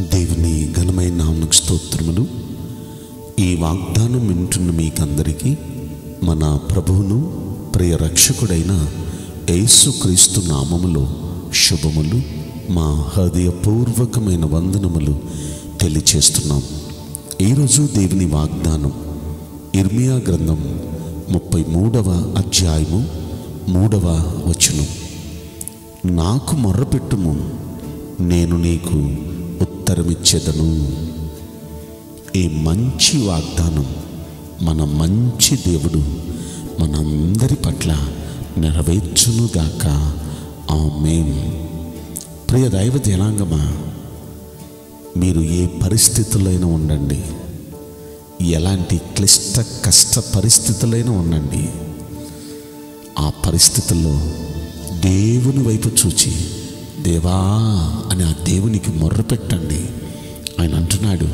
దేవుని ఘనమైన నామకు స్తోత్రములు. ఈ వాగ్దానం వింటున్న మీకందరికీ మన ప్రభువును ప్రియ రక్షకుడైన యేసుక్రీస్తు నామములో శుభములు. మా హృదయపూర్వకమైన వందనములు తెలియచేస్తున్నాం. ఈరోజు దేవుని వాగ్దానం ఇర్మియా గ్రంథం ముప్పై మూడవ అధ్యాయము మూడవ వచనం. నాకు మొర్రపెట్టుము నేను నీకు ఉత్తరమిచ్చేదను. ఈ మంచి వాగ్దానం మన మంచి దేవుడు మనందరి పట్ల నెరవేర్చునుగాక. ఆమేన్. ప్రియ దైవ జనాంగమా మీరు ఏ పరిస్థితులైనా ఉండండి. ఎలాంటి క్లిష్ట కష్ట పరిస్థితులైనా ఉండండి. ఆ పరిస్థితుల్లో దేవుని వైపు చూచి దేవా అని ఆ దేవునికి మొర్ర పెట్టండి ఆయన అంటున్నాడు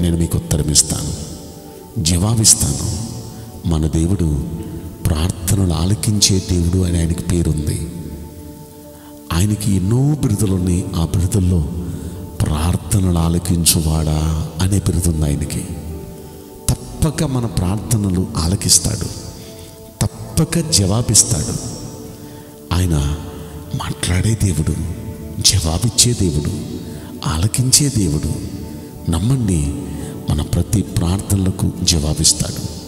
నేను మీకు ఉత్తరం ఇస్తాను జవాబిస్తాను. మన దేవుడు ప్రార్థనలు ఆలకించే దేవుడు అని ఆయనకి పేరుంది. ఆయనకి ఎన్నో బిరుదులు ఉన్నాయి ఆ బిరుదుల్లో ప్రార్థనలు ఆలకించువాడా అనే బిరుదుంది ఆయనకి. తప్పక మన ప్రార్థనలు ఆలకిస్తాడు తప్పక జవాబిస్తాడు. ఆయన మాట్లాడే దేవుడు. జవాబిచ్చే దేవుడు ఆలకించే దేవుడు నమ్మండి మన ప్రతి ప్రార్థనలకు జవాబిస్తాడు.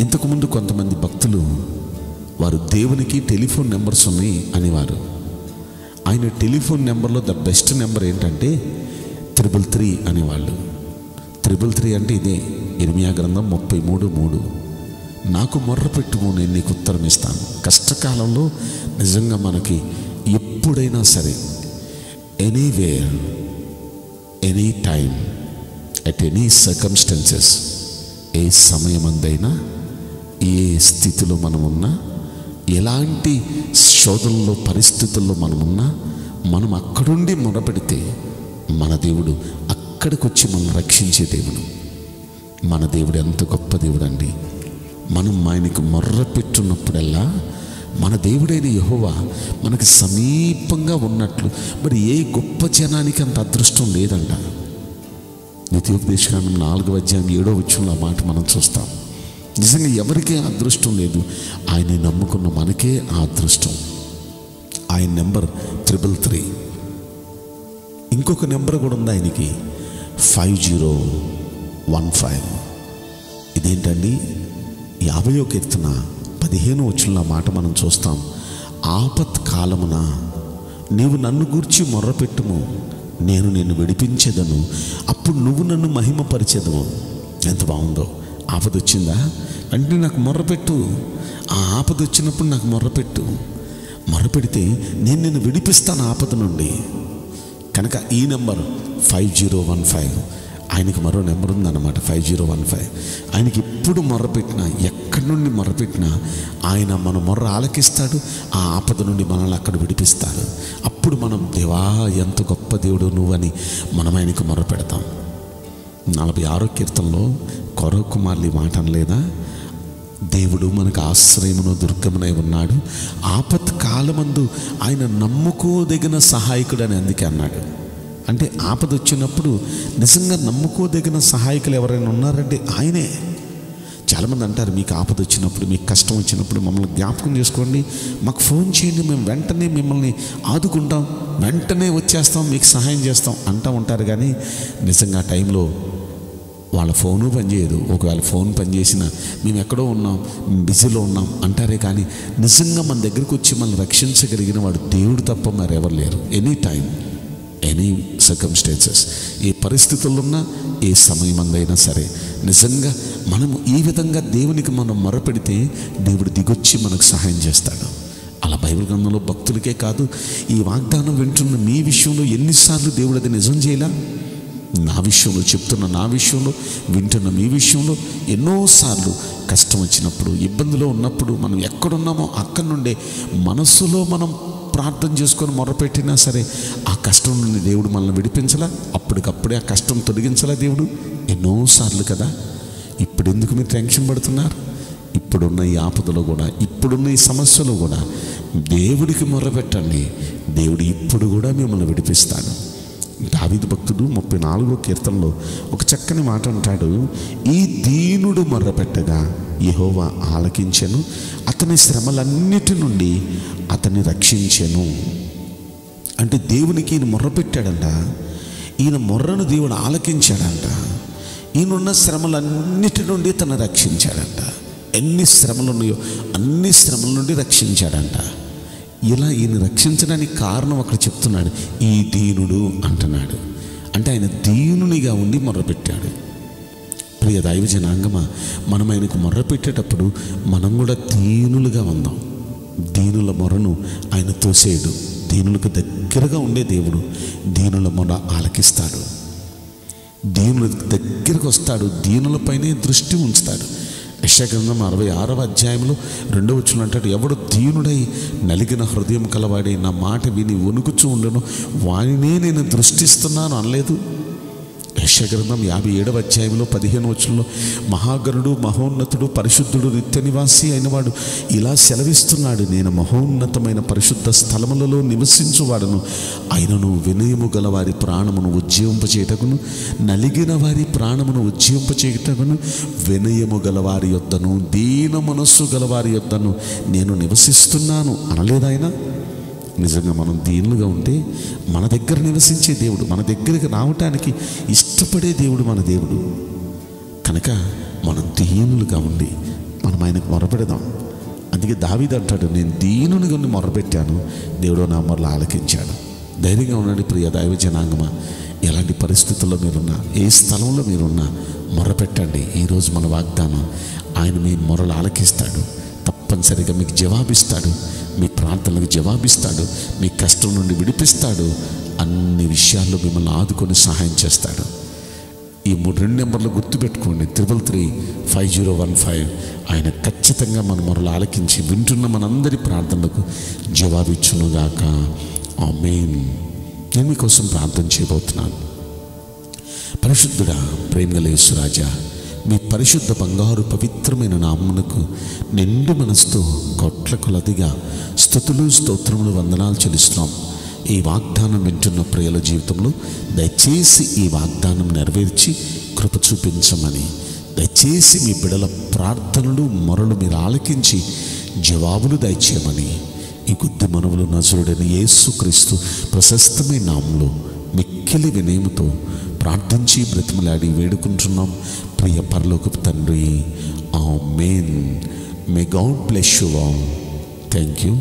ఇంతకుముందు కొంతమంది భక్తులు వారు దేవునికి టెలిఫోన్ నెంబర్స్ ఉన్నాయి అనేవారు. ఆయన టెలిఫోన్ నెంబర్లో ద బెస్ట్ నెంబర్ ఏంటంటే త్రిబుల్ త్రీ అనేవాళ్ళు. త్రిబుల్ త్రీ అంటే ఇదే ఇర్మియా గ్రంథం ముప్పై మూడు మూడు. నాకు మొర్ర పెట్టుకో నేను నీకు ఉత్తరం ఇస్తాను. కష్టకాలంలో నిజంగా మనకి ఎప్పుడైనా సరే anywhere any time at any circumstances ఏ సమయమందైనా ఏ స్థితిలో మనమున్నా ఎలాంటి శోధనలో పరిస్థితుల్లో మనమున్నా మనం అక్కడుండి మొరపెడితే మన దేవుడు అక్కడికి వచ్చి మనం రక్షించే దేవుడు. మన దేవుడు ఎంత గొప్ప దేవుడు అండి మనం ఆయనకు మొర్ర పెట్టున్నప్పుడల్లా మన దేవుడైన యహోవా మనకి సమీపంగా ఉన్నట్లు. మరి ఏ గొప్ప జనానికి అంత అదృష్టం లేదంట. నిత్యోపదేశకాండం నాలుగవ అధ్యాయం ఏడో వచ్చిన మాట మనం చూస్తాం. నిజంగా ఎవరికే అదృష్టం లేదు. ఆయన్ని నమ్ముకున్న మనకే ఆ అదృష్టం. ఆయన నెంబర్ త్రిబుల్ త్రీ. ఇంకొక నెంబర్ కూడా ఉంది ఆయనకి. Five zero one five. ఇదేంటండి? యాభై ఒక ఎత్తున పదిహేను వచ్చిన మాట మనం చూస్తాం. ఆపత్ కాలమున నీవు నన్ను గూర్చి మొర్రపెట్టుము నేను నిన్ను విడిపించేదను. అప్పుడు నువ్వు నన్ను మహిమపరిచేదము ఎంత బాగుందో. ఆపద వచ్చిందా? అంటే నాకు మొర్రపెట్టు. ఆ ఆపద వచ్చినప్పుడు నాకు మొర్రపెట్టు. మొర్రపెడితే నేను నిన్ను విడిపిస్తాను ఆపద నుండి. కనుక ఈ number five zero one five. ఆయనకి మరో నెంబర్ ఉందన్నమాట ఫైవ్ జీరో వన్ ఫైవ్. ఆయనకి ఎప్పుడు మొర్రపెట్టినా ఎక్కడి నుండి మొర్రపెట్టినా ఆయన మన మొర్ర ఆలకిస్తాడు ఆ ఆపద నుండి మనల్ని అక్కడ విడిపిస్తాడు. అప్పుడు మనం దేవా ఎంత గొప్ప దేవుడు నువ్వని మనం ఆయనకు మొర్ర పెడతాం. నలభై ఆరో కీర్తనలో కొరవ కుమార్లు మాట అనలేదా? దేవుడు మనకు ఆశ్రయమును దుర్గమునై ఉన్నాడు. ఆపత్ కాలమందు ఆయన నమ్ముకోదగిన సహాయకుడు అని అందుకే అన్నాడు. అంటే ఆపద వచ్చినప్పుడు నిజంగా నమ్ముకోదగిన సహాయకులు ఎవరైనా ఉన్నారంటే ఆయనే. చాలామంది అంటారు మీకు ఆపద వచ్చినప్పుడు మీకు కష్టం వచ్చినప్పుడు మమ్మల్ని జ్ఞాపకం చేసుకోండి. మాకు ఫోన్ చేయండి మేము వెంటనే మిమ్మల్ని ఆదుకుంటాం. వెంటనే వచ్చేస్తాం మీకు సహాయం చేస్తాం. అంటూ ఉంటారు కానీ నిజంగా ఆ టైంలో వాళ్ళ ఫోను పనిచేయదు. ఒకవేళ ఫోన్ పనిచేసిన మేము ఎక్కడో ఉన్నాం బిజీలో ఉన్నాం అంటారే కానీ నిజంగా మన దగ్గరికి వచ్చి మనల్ని రక్షించగలిగిన వాడు దేవుడు తప్ప మరెవరు లేరు. ఎనీ టైం ఎనీ సర్కమ్స్టాన్సెస్ ఏ పరిస్థితులున్నా ఏ సమయమందైనా సరే నిజంగా మనము ఈ విధంగా దేవునికి మనం మొరపెడితే దేవుడు దిగొచ్చి మనకు సహాయం చేస్తాడు. అలా బైబిల్ గ్రంథంలో భక్తులకే కాదు ఈ వాగ్దానం వింటున్న మీ విషయంలో ఎన్నిసార్లు దేవుడు అది నిజం చేయలా? నా విషయంలో చెప్తున్న నా విషయంలో వింటున్న మీ విషయంలో ఎన్నోసార్లు కష్టం వచ్చినప్పుడు ఇబ్బందిలో ఉన్నప్పుడు మనం ఎక్కడున్నామో అక్కడి నుండే మనస్సులో మనం ప్రార్థన చేసుకొని మొరపెట్టినా సరే ఆ కష్టం నుండి దేవుడు మనల్ని విడిపించలా. అప్పటికప్పుడే ఆ కష్టం తొలగించలా దేవుడు. ఎన్నోసార్లు కదా ఇప్పుడు ఎందుకు మీరు టెన్షన్ పడుతున్నారు? ఇప్పుడున్న ఈ ఆపదలో కూడా ఇప్పుడున్న ఈ సమస్యలో కూడా దేవుడికి మొరపెట్టండి. దేవుడు ఇప్పుడు కూడా మిమ్మల్ని విడిపిస్తాడు. దావిద భక్తుడు ముప్పై నాలుగో కీర్తనలో ఒక చక్కని మాట అంటాడు. ఈ దీనుడు మొర్రపెట్టగా యెహోవా ఆలకించెను అతని శ్రమలన్నిటి నుండి అతన్ని రక్షించెను. అంటే దేవునికి ఈయన మొర్ర పెట్టాడంట. ఈయన మొర్రను దేవుడు ఆలకించాడంట. ఈయనున్న శ్రమలన్నిటి నుండి తను రక్షించాడంట. ఎన్ని శ్రమలు ఉన్నాయో అన్ని శ్రమల నుండి రక్షించాడంట. ఇలా ఈయన రక్షించడానికి కారణం అక్కడ చెప్తున్నాడు. ఈ దీనుడు అంటున్నాడు. అంటే ఆయన దీనునిగా ఉండి మొర్రపెట్టాడు ప్రియ దైవ జనాంగమ మనం ఆయనకు మొర్ర పెట్టేటప్పుడు మనం కూడా దీనులుగా ఉందాం. దీనుల మొరను ఆయన తోసేయడు దీనులకు దగ్గరగా ఉండే దేవుడు దీనుల మొర ఆలకిస్తాడు. దేవుని దగ్గరకు వస్తాడు. దీనులపైనే దృష్టి ఉంచుతాడు. యశగ్రంథం అరవై ఆరవ అధ్యాయంలో రెండో వచ్చిన అంటాడు ఎవడు దీనుడై నలిగిన హృదయం కలవాడి నా మాట విని వణుకుచూ ఉండను వానినే నేను దృష్టిస్తున్నాను అనలేదు. యక్షగ్రంథం యాభై ఏడవ అధ్యాయంలో పదిహేను వచ్చంలో మహాగరుడు మహోన్నతుడు పరిశుద్ధుడు నిత్య నివాసి అయినవాడు ఇలా సెలవిస్తున్నాడు. నేను మహోన్నతమైన పరిశుద్ధ స్థలములలో నివసించువాడను. ఆయనను వినయము గల వారి ప్రాణమును ఉజ్జీవింపచేయటకును నలిగిన వారి ప్రాణమును ఉజ్జీవింపచేయటకును వినయము గల వారి యొద్దను దీన మనస్సు గల వారి యొద్దను నేను నివసిస్తున్నాను అనలేదాయన? నిజంగా మనం దీనులుగా ఉంటే మన దగ్గర నివసించే దేవుడు మన దగ్గరికి రావటానికి ఇష్టపడే దేవుడు మన దేవుడు. కనుక మనం దీనులుగా ఉండి మనం ఆయనకు మొరపెడదాం. అందుకే దావిది అంటాడు నేను దీనుని కొన్ని మొరపెట్టాను దేవుడు నా మొరలు ఆలకించాడు. ధైర్యంగా ఉండండి ప్రియ దైవ జనాంగమా. ఎలాంటి పరిస్థితుల్లో మీరున్నా ఏ స్థలంలో మీరున్నా మొరపెట్టండి. ఈరోజు మన వాగ్దానం ఆయన మీ మొరలు ఆలకిస్తాడు. తప్పనిసరిగా మీకు జవాబిస్తాడు. మీ ప్రార్థనలకు జవాబిస్తాడు మీ కష్టం నుండి విడిపిస్తాడు అన్ని విషయాల్లో మిమ్మల్ని ఆదుకొని సహాయం చేస్తాడు. ఈ మూడు రెండు నెంబర్లు గుర్తుపెట్టుకోండి. Triple three five zero one five. ఆయన ఖచ్చితంగా మన మొరలు ఆలకించి వింటున్న మనందరి ప్రార్థనలకు జవాబిచ్చునుగాక. ఆ మెయిన్ నేను మీకోసం ప్రార్థన చేయబోతున్నాను. పరిశుద్ధుడా ప్రేమగల మీ పరిశుద్ధ బంగారు పవిత్రమైన నామమునకు నిండు మనసుతో కొట్ల కొలదిగా స్థుతులు స్తోత్రములు వందనాలు చెల్లిస్తున్నాం. ఈ వాగ్దానం వింటున్న ప్రియుల జీవితంలో దయచేసి ఈ వాగ్దానం నెరవేర్చి కృప చూపించమని దయచేసి మీ బిడల ప్రార్థనలు మొరలు మీరు ఆలకించి జవాబులు దయచేయమని ఈ కొద్ది మనవులు నజరుడైన యేసుక్రీస్తు ప్రశస్తమైన నామంలో మిక్కిలి వినయముతో ప్రార్థించి బ్రతిమలాడి వేడుకుంటున్నాం. ప్రియ పరలోకపు తండ్రి amen may God bless you thank you